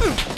Ugh!